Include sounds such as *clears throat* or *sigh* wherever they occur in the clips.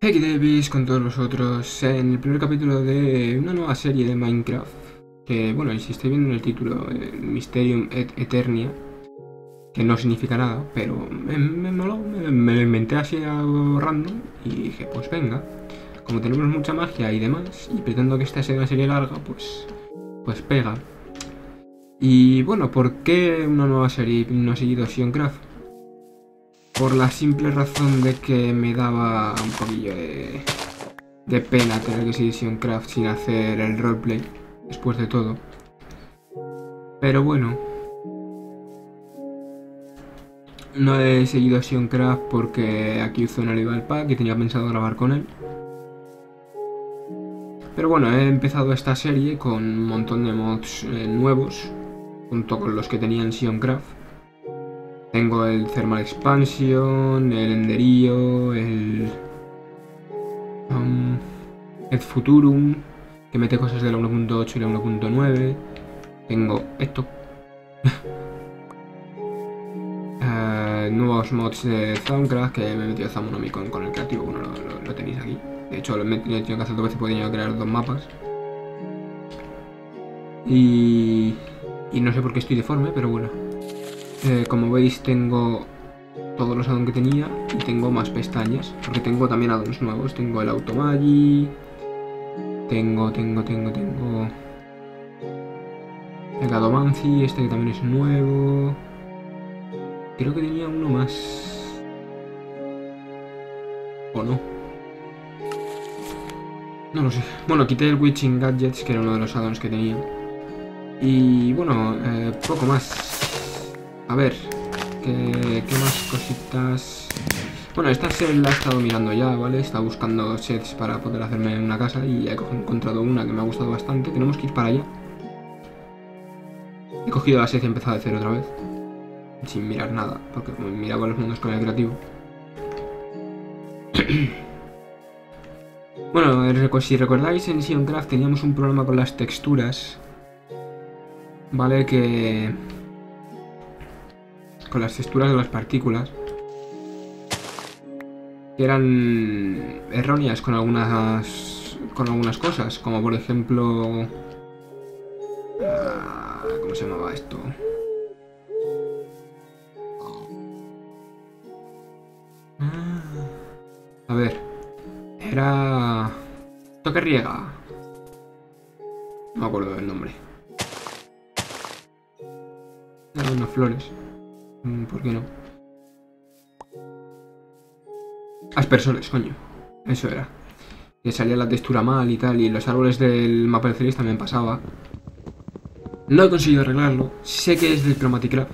Hey Davis con todos vosotros en el primer capítulo de una nueva serie de Minecraft que bueno, si estáis viendo en el título eh, Mysterium et Eternia que no significa nada, pero me, me moló, me, lo inventé así algo random y dije pues venga, como tenemos mucha magia y demás y pretendo que esta sea una serie larga pues, pues pega y bueno, ¿por qué una nueva serie y no seguido Sioncraft? Por la simple razón de que me daba un poquillo de, pena tener que seguir Sioncraft sin hacer el roleplay, después de todo. Pero bueno. No he seguido Sioncraft porque aquí hizo un Animal Pack y tenía pensado grabar con él. Pero bueno, he empezado esta serie con un montón de mods eh, nuevos, junto con los que tenía en Sioncraft. Tengo el Thermal Expansion, el Enderío, el... Um, el Futurum, que mete cosas de la 1.8 y la 1.9. Tengo esto. uh, *laughs* nuevos mods de Soundcraft, que me he metido con el creativo, bueno, lo, tenéis aquí. De hecho, lo he tenido que hacer dos veces porque tenía que crear dos mapas. Y... Y no sé por qué estoy deforme, pero bueno. Eh, como veis tengo todos los addons que tenía y tengo más pestañas, porque tengo también addons nuevos. Tengo el Automagi, tengo, tengo, tengo, tengo el Gadomancy, este que también es nuevo. Creo que tenía uno más. ¿O no? No lo sé. Bueno, quité el Witching Gadgets, que era uno de los addons que tenía. Y bueno, eh, poco más. A ver, ¿qué, ¿qué, más cositas? Bueno, esta set la he estado mirando ya, ¿vale? He estado buscando sets para poder hacerme una casa y he encontrado una que me ha gustado bastante. Tenemos que ir para allá. He cogido la set y he empezado a hacer otra vez. Sin mirar nada, porque miraba los mundos con el creativo. *clears throat* bueno, si recordáis en Sioncraft teníamos un problema con las texturas. ¿Vale? Que con las texturas de las partículas que eran erróneas con algunas con algunas cosas como por ejemplo uh, cómo se llamaba esto a ver era toque riega. No me acuerdo del nombre. Unas flores ¿Por qué no? Aspersores, coño. Eso era. Que salía la textura mal y tal. Y los árboles del mapa de Celis también pasaba. No he conseguido arreglarlo. Sé que es del Chromaticraft.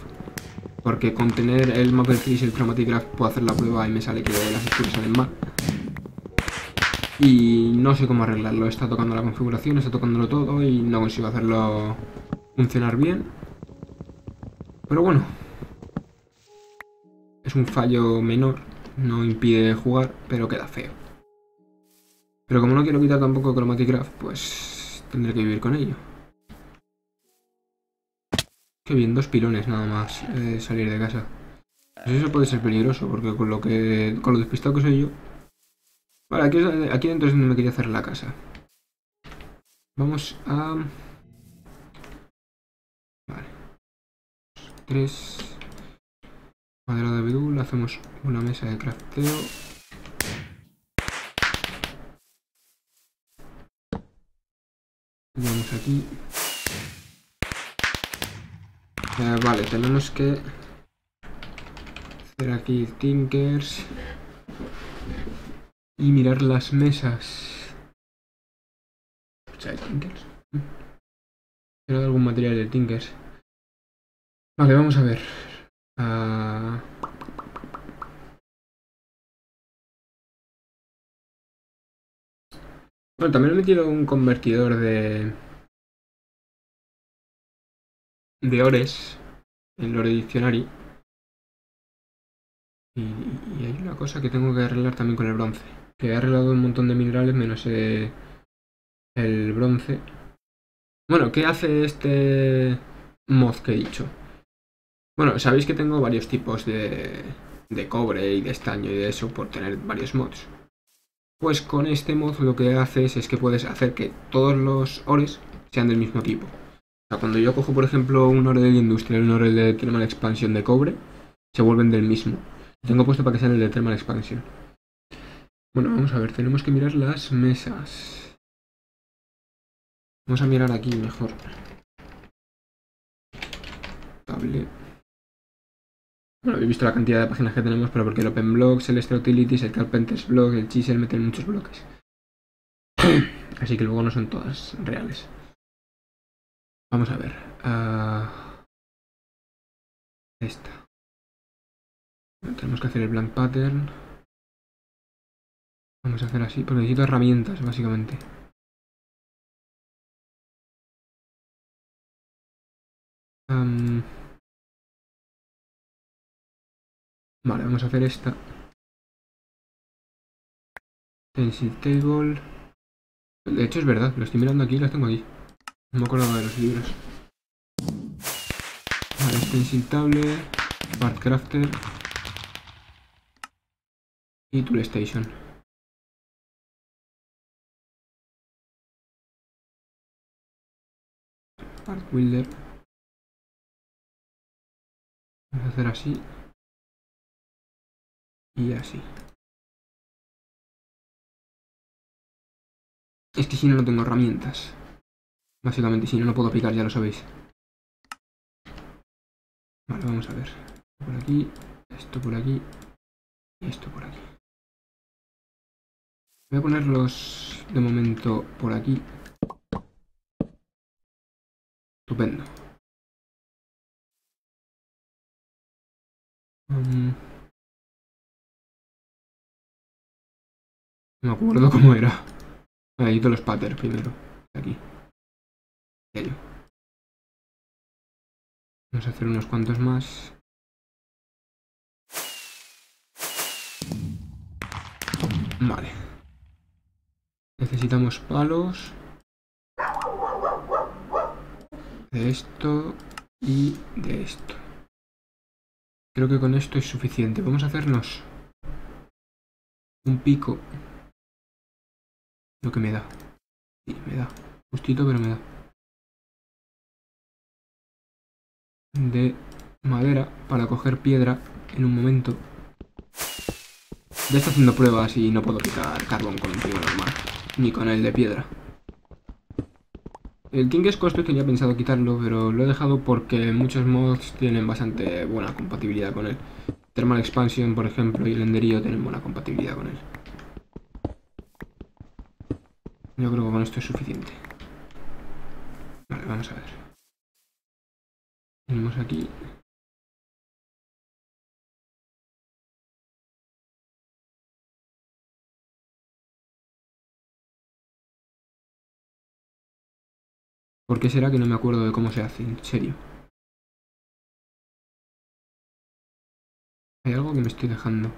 Porque con tener el mapa de y el Chromaticraft puedo hacer la prueba y me sale que las texturas salen mal. Y no sé cómo arreglarlo. Está tocando la configuración, está tocándolo todo y no consigo hacerlo funcionar bien. Pero bueno, un fallo menor, no impide jugar, pero queda feo. Pero como no quiero quitar tampoco Chromaticraft, pues tendré que vivir con ello. Qué bien, dos pilones nada más eh, salir de casa. Pues eso puede ser peligroso, porque con lo que con lo despistado que soy yo... Vale, aquí, aquí dentro es donde me quería hacer la casa. Vamos a... Vale. Tres... Madera de abedul, hacemos una mesa de crafteo. Vamos aquí. Eh, vale, tenemos que hacer aquí tinkers y mirar las mesas. ¿Hay tinkers? Quiero algún material de tinkers. Vale, vamos a ver. Uh... Bueno, también he metido un convertidor de... de ores en Lore Dictionary. Y, y, hay una cosa que tengo que arreglar también con el bronce. Que he arreglado un montón de minerales menos el bronce. Bueno, ¿qué hace este mod que he dicho? Bueno, sabéis que tengo varios tipos de, de cobre y de estaño y de eso por tener varios mods. Pues con este mod lo que haces es que puedes hacer que todos los ores sean del mismo tipo. O sea, cuando yo cojo, por ejemplo, un ore del industrial y un ore de Thermal Expansion de cobre, se vuelven del mismo. Tengo puesto para que sean el de Thermal Expansion. Bueno, vamos a ver, tenemos que mirar las mesas. Vamos a mirar aquí mejor. Cable. Bueno, habéis visto la cantidad de páginas que tenemos, pero porque el OpenBlocks, el Extra Utilities, el Carpenter's Block, el Chisel meten muchos bloques. *clears throat* Así que luego no son todas reales. Vamos a ver. Uh, esta. tenemos que hacer el blank pattern. Vamos a hacer así, porque necesito herramientas, básicamente. Vale, vamos a hacer esta. Pencil table. De hecho es verdad, lo estoy mirando aquí y las tengo aquí. No me acuerdo de los libros. Vale, Stencil Table, Part Crafter y Tool Station. Part Builder. Vamos a hacer así y así. Es que si no, no tengo herramientas. Básicamente, si no, no puedo picar, ya lo sabéis. Vale, vamos a ver. Por aquí, esto por aquí y esto por aquí. Voy a ponerlos de momento por aquí. Estupendo. Um, No me acuerdo cómo era. Ahí todos los patterns primero. Aquí. Vamos a hacer unos cuantos más. Vale. Necesitamos palos. De esto y de esto. Creo que con esto es suficiente. Vamos a hacernos un pico lo que me da. Sí, me da. Justito, pero me da. De madera para coger piedra en un momento. Ya está haciendo pruebas y no puedo picar carbón con un pico normal. Ni con el de piedra. El King Costo tenía pensado quitarlo, pero lo he dejado porque muchos mods tienen bastante buena compatibilidad con él. Thermal Expansion, por ejemplo, y el Enderío tienen buena compatibilidad con él. Yo creo que con esto es suficiente. Vale, vamos a ver. Tenemos aquí. ¿Por qué será que no me acuerdo de cómo se hace? En serio. Hay algo que me estoy dejando.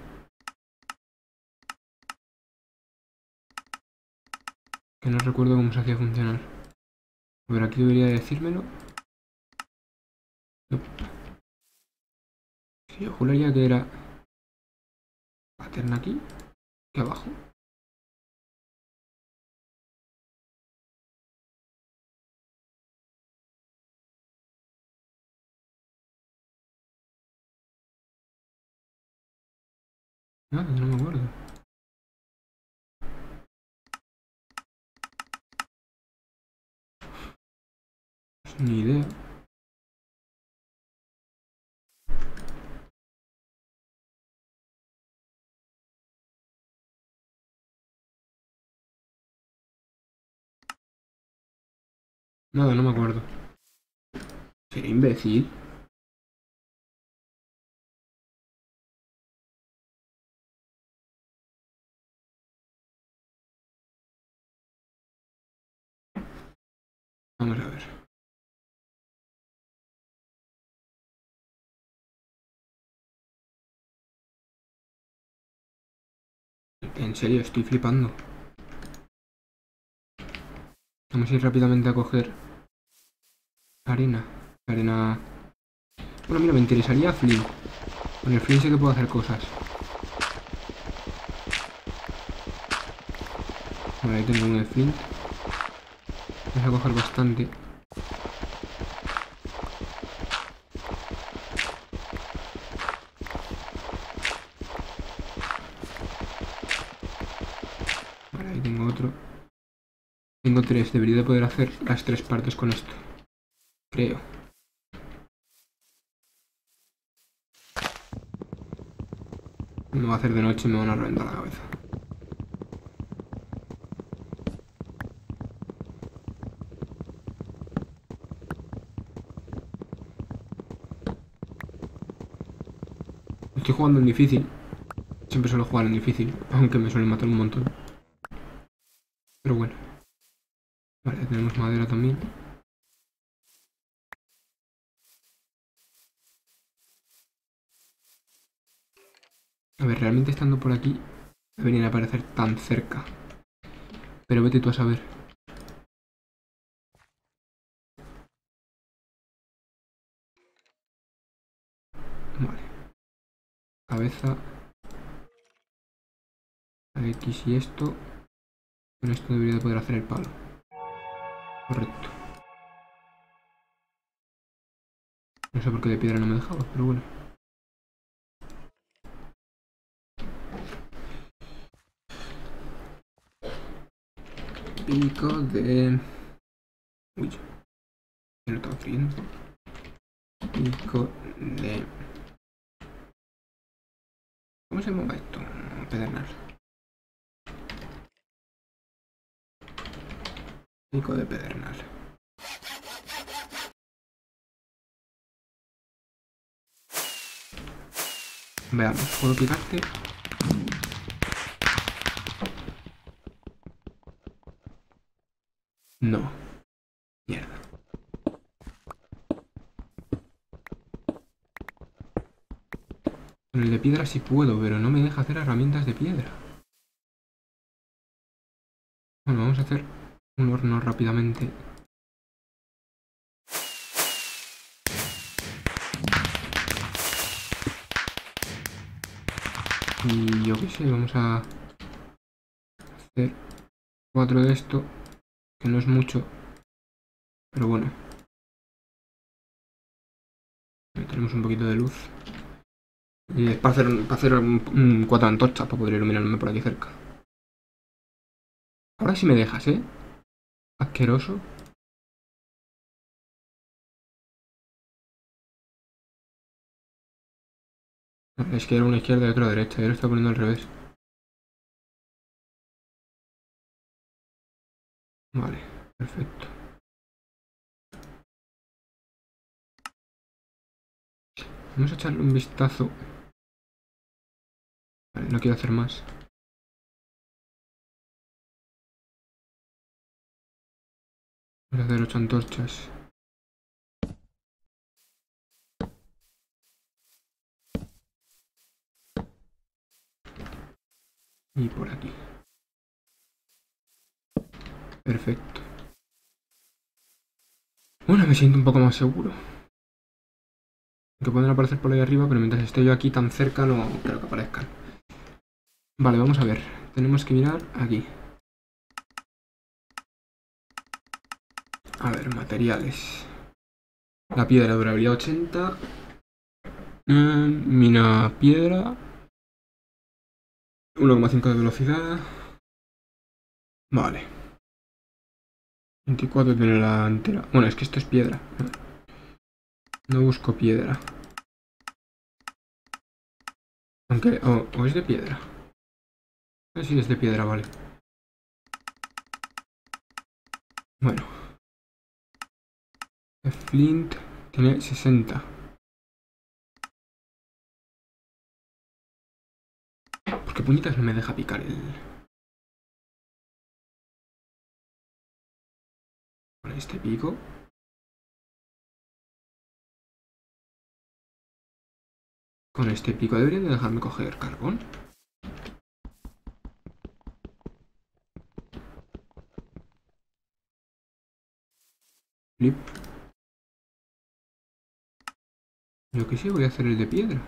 No recuerdo cómo se hacía funcionar. A ver, aquí debería decírmelo. yo juraría que era pattern aquí, aquí abajo. No, no me acuerdo. Ni idea. Nada, no me acuerdo. Seré imbécil. Vamos a ver. En serio, estoy flipando. Vamos a ir rápidamente a coger arena. Arena... Bueno, mira, me interesaría Flint. Con el Flint sé que puedo hacer cosas. Vale, ahí tengo un de flint. Vamos a coger bastante. Vale, ahí tengo otro. Tengo tres, debería de poder hacer las tres partes con esto. Creo. Me va a hacer de noche y me van a reventar la cabeza. Estoy jugando en difícil. Siempre suelo jugar en difícil, aunque me suelen matar un montón. Pero bueno. Vale, tenemos madera también. A ver, realmente estando por aquí deberían aparecer tan cerca. Pero vete tú a saber. Vale. Cabeza. X y esto. Con esto debería de poder hacer el palo. Correcto. No sé por qué de piedra no me dejaba, pero bueno. Pico de... Uy. Me lo estaba friendo. Pico de... ¿Cómo se llama esto? Pedernal. Pico de pedernal. Veamos, ¿puedo picarte? No. Mierda. Con el de piedra sí puedo, pero no me deja hacer herramientas de piedra. Bueno, vamos a hacer un horno rápidamente. Y yo qué sé, vamos a hacer cuatro de esto, que no es mucho, pero bueno. Tenemos un poquito de luz. Y es para hacer, para hacer un, cuatro antorchas para poder iluminarme por aquí cerca. Ahora sí me dejas, ¿eh? Asqueroso. Es que era una izquierda y otra derecha. Yo lo estoy poniendo al revés. Vale, perfecto. Vamos a echarle un vistazo. Vale, no quiero hacer más. Vamos a hacer ocho antorchas. Y por aquí. Perfecto. Bueno, me siento un poco más seguro. Que pueden aparecer por ahí arriba, pero mientras esté yo aquí tan cerca no creo que aparezcan. Vale, vamos a ver. Tenemos que mirar aquí. A ver, materiales. La piedra durabilidad 80. Eh, mina piedra. 1,5 de velocidad. Vale. 24 tiene la entera. Bueno, es que esto es piedra. No busco piedra. Aunque... O, o es de piedra. No sé si es de piedra, vale. Bueno. El Flint tiene 60. ¿Por qué puñetas no me deja picar el...? Con este pico. Con este pico deberían de dejarme coger carbón. Flip. Lo que sí voy a hacer el de piedra.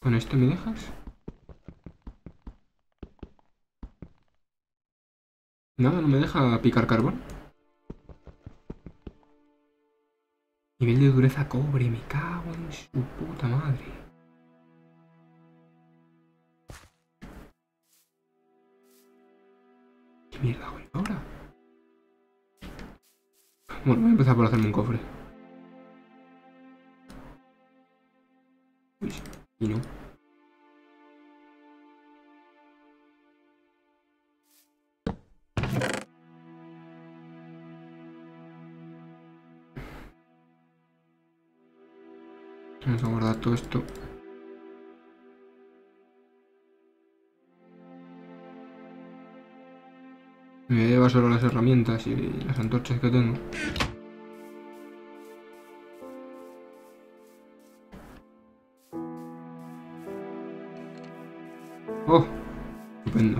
¿Con esto me dejas? Nada, no me deja picar carbón. Nivel de dureza cobre, me cago en su puta madre. ¿Qué mierda hago ahora? Bueno, voy a empezar por hacerme un cofre. Uy, y no. Vamos a guardar todo esto. Me voy a llevar solo las herramientas y las antorchas que tengo. ¡Oh! Estupendo.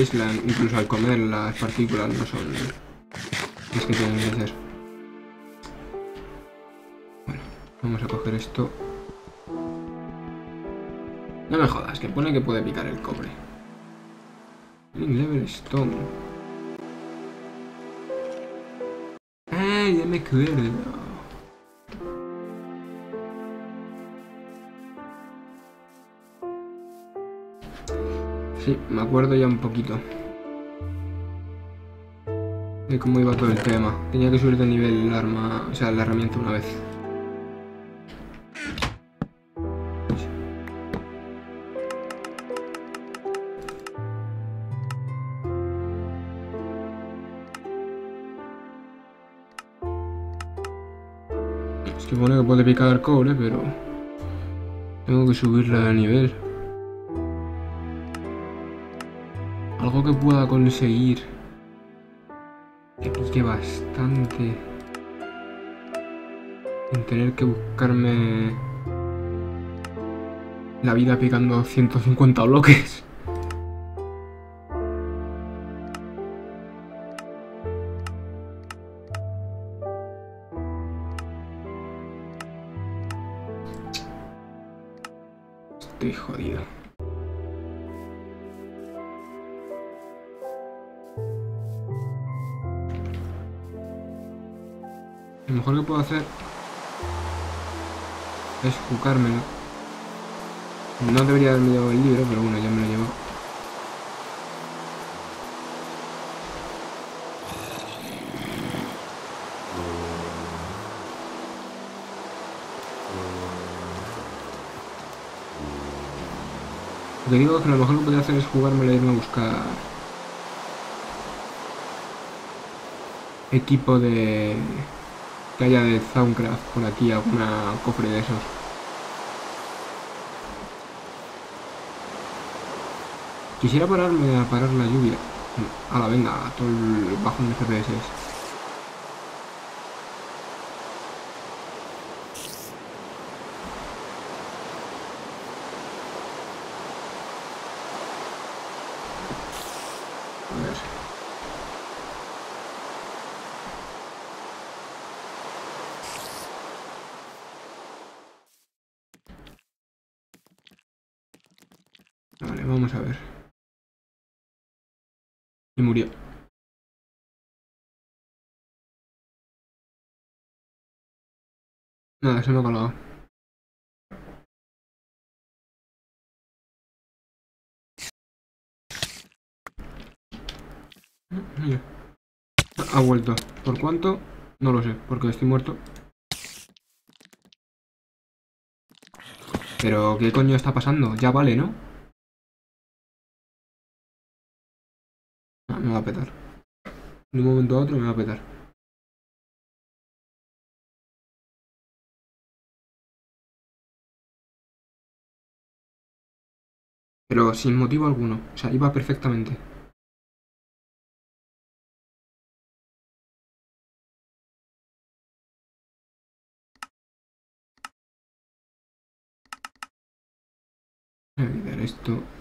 Incluso al comer las partículas no son las que tienen que ser. Bueno, vamos a coger esto. No me jodas, que pone que puede picar el cobre. Level Stone. Ah, ya me acuerdo. Sí, me acuerdo ya un poquito. De cómo iba todo el tema. Tenía que subir de nivel el arma, o sea, la herramienta una vez. Es que pone que puede picar cobre, pero... Tengo que subirla de nivel. Algo que pueda conseguir. Que pique bastante. Sin tener que buscarme... La vida picando 150 bloques. Lo mejor que puedo hacer es jugármelo. No debería haberme llevado el libro, pero bueno, ya me lo llevo. Lo que digo es que lo mejor que podría hacer es jugármelo e irme a buscar equipo de que haya de Soundcraft por aquí, alguna cofre de esos. Quisiera pararme a parar la lluvia. A la venga, todo el bajón de FPS. A ver. Vale, vamos a ver. Y murió. Nada, se me ha colado. Ha vuelto. ¿Por cuánto? No lo sé, porque estoy muerto. Pero, ¿qué coño está pasando? Ya vale, ¿no? Va a petar. De un momento a otro me va a petar. Pero sin motivo alguno. O sea, iba perfectamente. Voy a esto.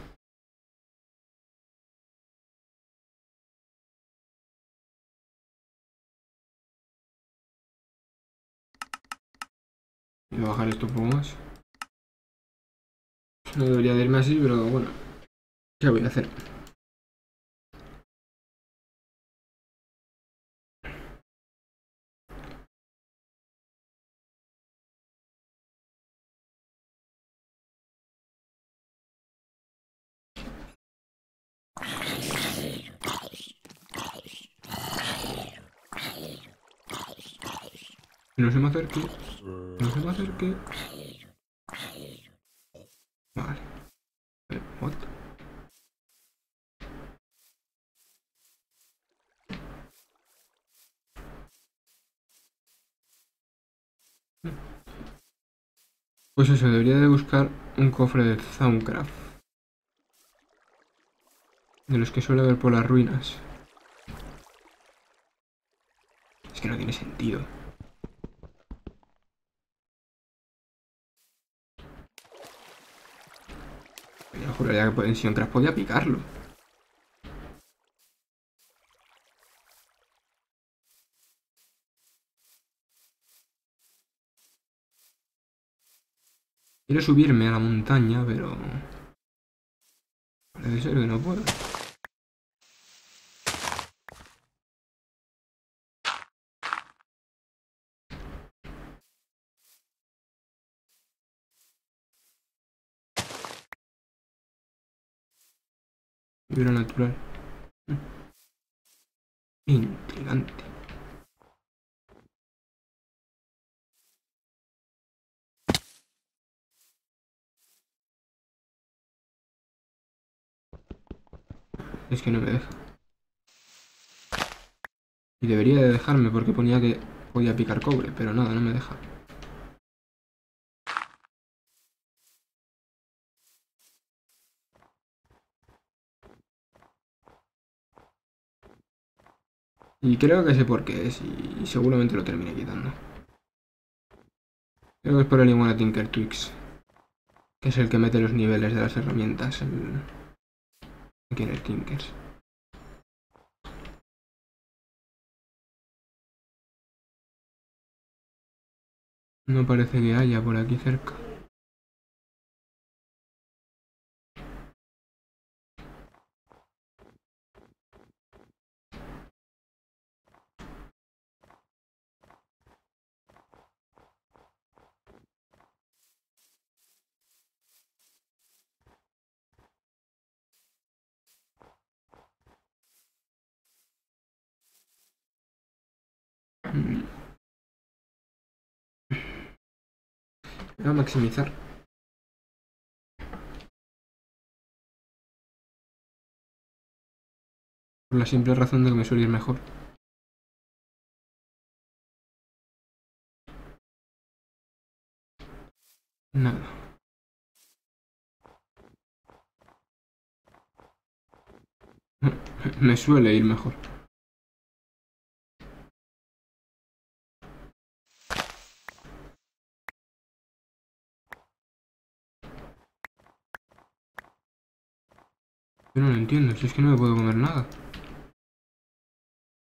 Voy a bajar esto un poco más. No debería de irme así, pero bueno. ¿Qué voy a hacer? Que no se me acerque. Que no se me acerque. Vale. Eh, what? Pues eso, debería de buscar un cofre de Soundcraft. De los que suele haber por las ruinas. Es que no tiene sentido. Yo juraría que en Soundcraft podía picarlo. Quiero subirme a la montaña, pero... Parece ser que no puedo. Vibra natural. Intrigante. Es que no me deja. Y debería de dejarme porque ponía que podía picar cobre, pero nada, no me deja. Y creo que sé por qué es y seguramente lo termine quitando. Creo que es por el igual Tinker Twix. Que es el que mete los niveles de las herramientas aquí en el Tinkers. No parece que haya por aquí cerca. Voy a maximizar. Por la simple razón de que me suele ir mejor. Nada. Me suele ir mejor. Yo no lo entiendo, si es que no me puedo comer nada.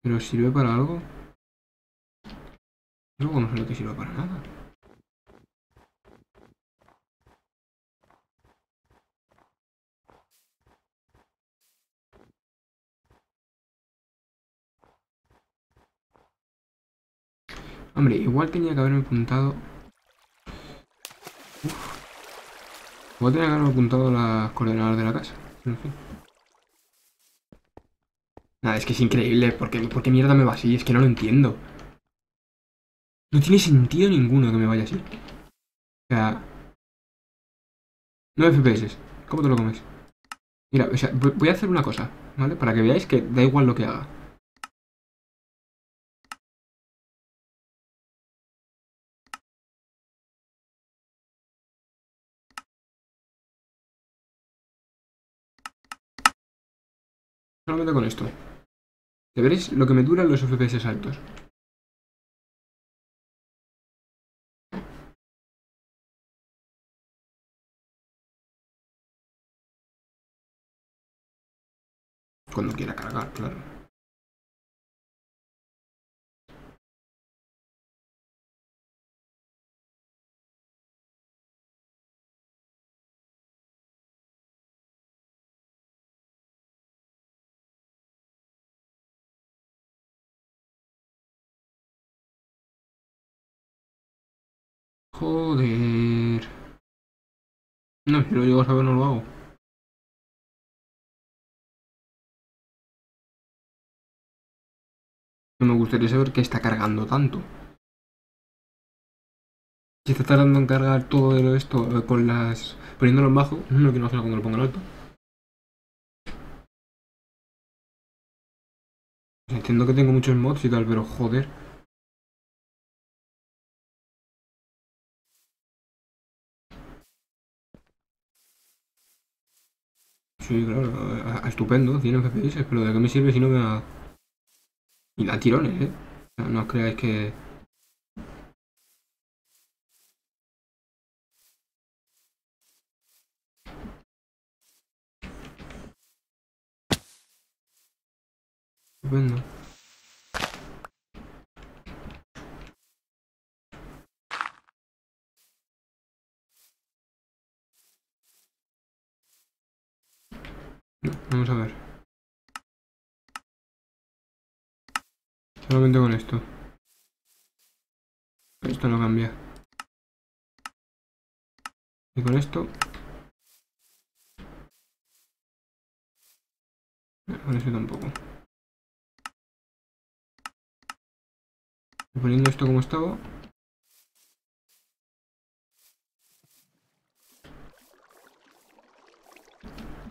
¿Pero sirve para algo? Luego no sé lo que sirve para nada. Hombre, igual tenía que haberme apuntado... Uf. Igual tenía que haberme apuntado las coordenadas de la casa. En fin. Nada, es que es increíble. ¿Por qué, ¿Por qué mierda me va así? Es que no lo entiendo. No tiene sentido ninguno que me vaya así. O sea... 9 FPS. ¿Cómo te lo comes? Mira, o sea, voy a hacer una cosa, ¿vale? Para que veáis que da igual lo que haga. Con esto. Ya veréis lo que me duran los FPS altos. Cuando quiera cargar, claro. Joder. No, si lo a saber no lo hago. No me gustaría saber qué está cargando tanto. Si está tardando en cargar todo esto eh, con las... poniéndolo en bajo, no quiero hacer cuando lo ponga en alto. Entiendo que tengo muchos mods y tal, pero joder. Sí, claro, a- a- estupendo, 100 FPS, pero ¿de qué me sirve si no me da... Y da tirones, ¿eh? O sea, No os creáis que... Estupendo. No, vamos a ver. Solamente con esto. Esto no cambia. Y con esto... Con eso tampoco. Y poniendo esto como estaba.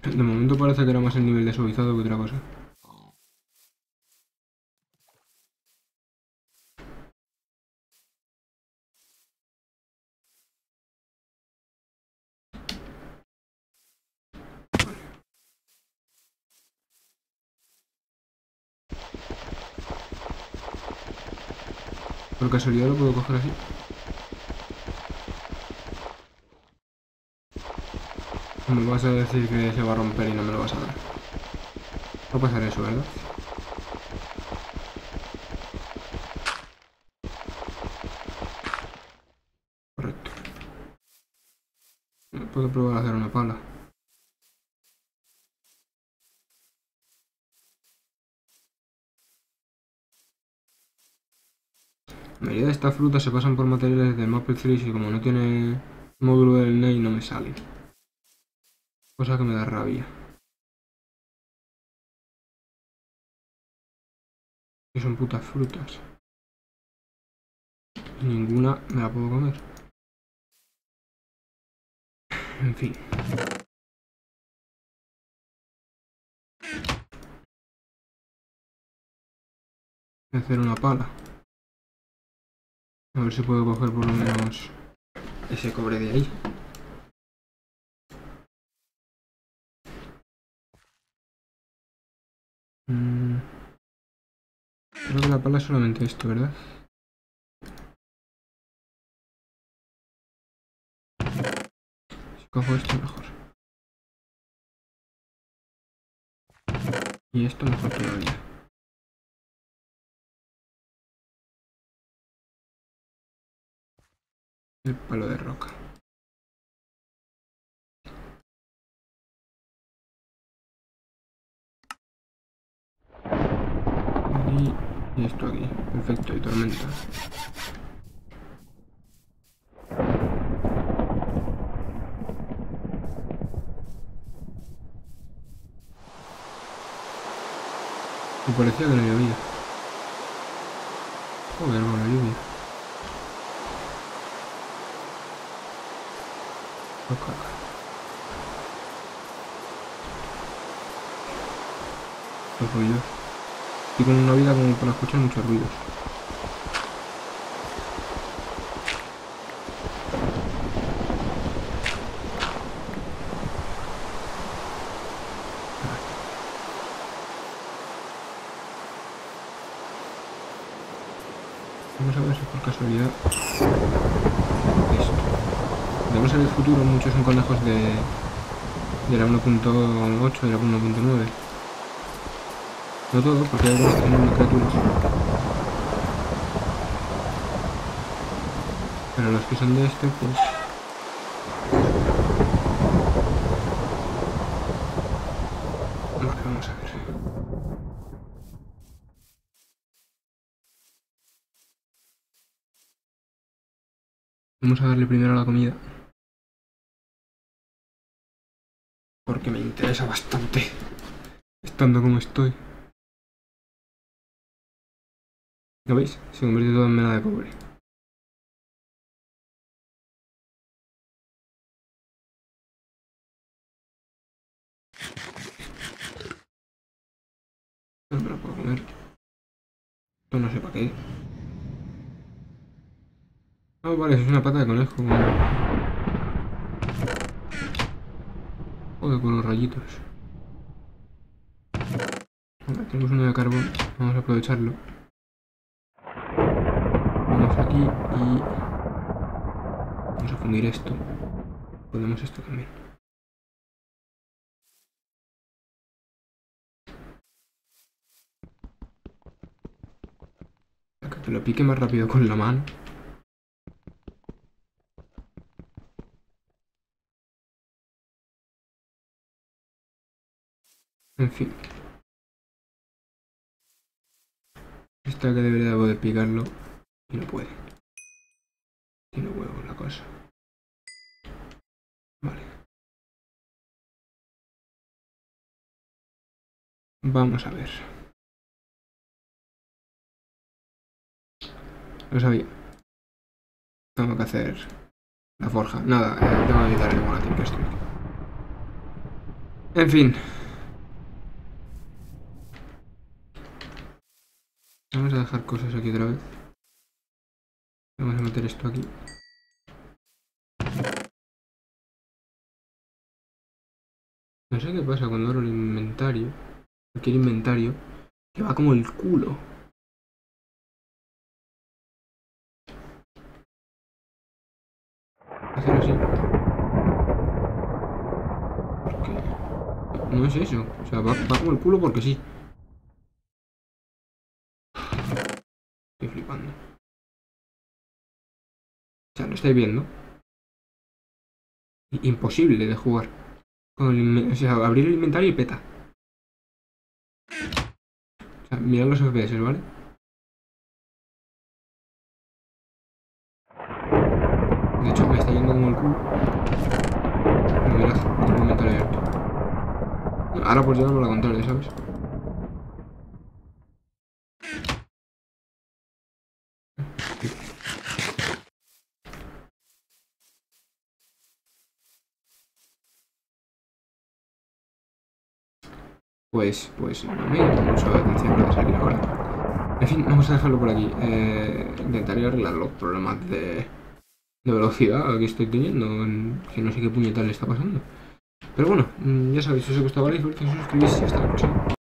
De momento parece que era más el nivel de suavizado que otra cosa. Por casualidad lo puedo coger así. Me vas a decir que se va a romper y no me lo vas a dar. Va a pasar eso, ¿verdad? Correcto. Puedo probar a hacer una pala. Mayoría de estas frutas se pasan por materiales de Maple Trees y como no tiene módulo del NEI no me sale. Cosa que me da rabia. Que son putas frutas. Ninguna me la puedo comer. En fin. Voy a hacer una pala. A ver si puedo coger por lo menos ese cobre de ahí. Mm. Creo que la pala es solamente esto, ¿verdad? Si cojo esto mejor. Y esto mejor todavía. El palo de roca. Y, y esto aquí. Perfecto, y tormenta. Y parecía que no llovía. Joder, con la lluvia. Oh, caca. Los ruidos. Estoy con una vida como para escuchar muchos ruidos. Vamos a ver si por casualidad esto. Vemos en el futuro muchos son conejos de, de la 1.8 y la 1.9. No todo, porque hay algunos que tienen criaturas. Pero los que son de este, pues... Vamos a ver. Vamos a darle primero a la comida. Interesa bastante. Estando como estoy. ¿Lo veis? Se convierte todo en mena de cobre. No me lo puedo comer. Esto no sé para qué. Ah, vale, es una pata de conejo. Joder, con los rayitos. Tenemos uno de carbón. Vamos a aprovecharlo. Vamos aquí y... Vamos a fundir esto. Podemos esto también. Para que te lo pique más rápido con la mano. En fin. Esta que debería poder picarlo y no puede. Tiene huevo la cosa. Vale. Vamos a ver. Lo sabía. Tengo que hacer la forja. Nada, eh, tengo que quitar el volátil que estoy. En fin. Vamos a dejar cosas aquí otra vez. Vamos a meter esto aquí. No sé qué pasa cuando abro el inventario. Cualquier inventario. Que va como el culo. Hacerlo así. Porque... No es eso. O sea, va como el culo porque sí. Estáis viendo. Imposible de jugar. Con el, o abrir el inventario y peta. O mirad los FPS, ¿vale? De hecho, me está yendo como el culo. Inventario abierto. Ahora pues ya no lo contrario, ¿sabes? Pues, pues llama mucho atención lo de salir ahora. En fin, vamos a dejarlo por aquí. Eh, intentaré arreglar los problemas de, de velocidad que estoy teniendo, que no sé qué puñetal le está pasando. Pero bueno, ya sabéis, si os ha gustado, vale, suscribís y hasta la próxima.